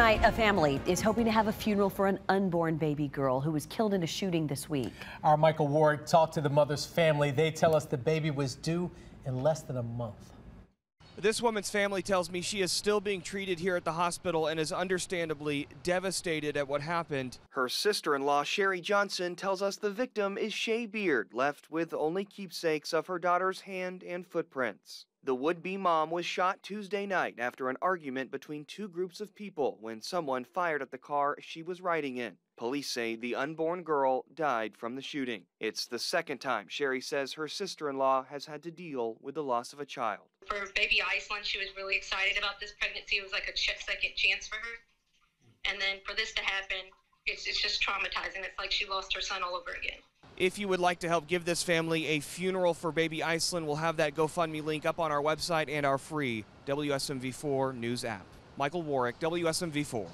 Tonight, a family is hoping to have a funeral for an unborn baby girl who was killed in a shooting this week. Our Michael Ward talked to the mother's family. They tell us the baby was due in less than a month. This woman's family tells me she is still being treated here at the hospital and is understandably devastated at what happened. Her sister in law, Sherry Johnson, tells us the victim is Shay Beard, left with only keepsakes of her daughter's hand and footprints. The would be mom was shot Tuesday night after an argument between two groups of people when someone fired at the car she was riding in. Police say the unborn girl died from the shooting. It's the second time Sherry says her sister in law has had to deal with the loss of a child. For baby Iceland, she was really excited about this pregnancy. It was like a second chance for her. And then for this to happen, it's, it's just traumatizing. It's like she lost her son all over again. If you would like to help give this family a funeral for baby Iceland, we'll have that GoFundMe link up on our website and our free WSMV4 news app. Michael Warwick, WSMV4.